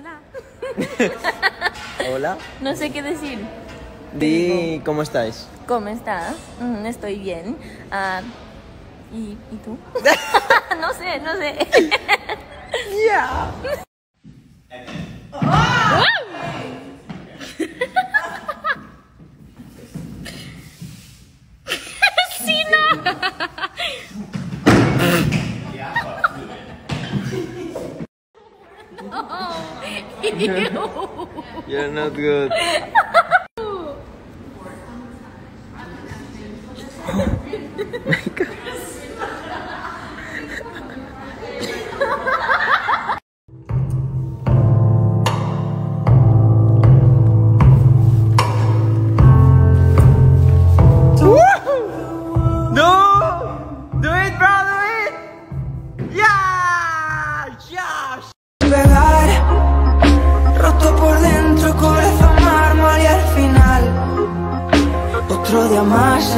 Hola. Hola. No sé qué decir. Di cómo estáis. ¿Cómo estás? Mm, estoy bien. Ah, ¿y, ¿Y tú? no sé, no sé. Ya. No. You're not good.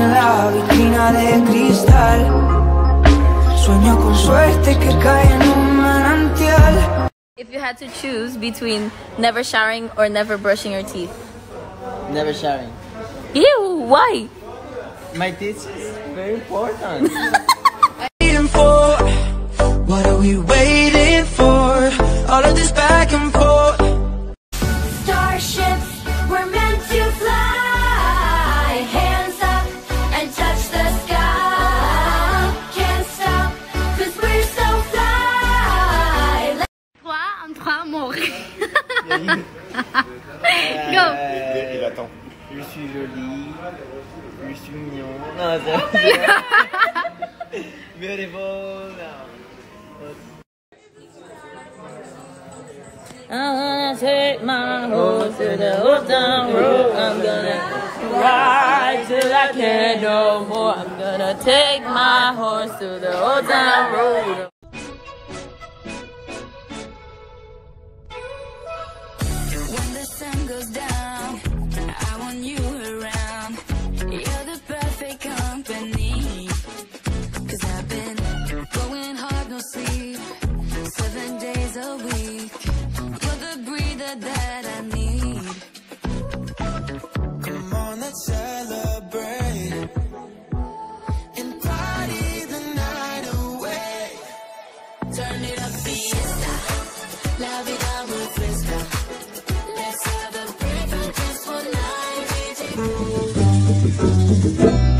en la vitrina de cristal Sueño con suerte que cae en un manantial If you had to choose between never showering or never brushing your teeth. Never showering. Ew, why? My teeth is very important. Waiting for What are we waiting for? All of this back and forth Go. Il attend. Je suis joli. Je suis mignon. Non, oh c'est Beautiful. I'm gonna take my horse to the old town road. I'm gonna ride till I can't no more. I'm gonna take my horse to the old town road. Goes down, I want you around. You're the perfect company. Cause I've been going hard, no sleep. Seven days a week. You're the breather that I need. Come on, let's celebrate Let's celebrate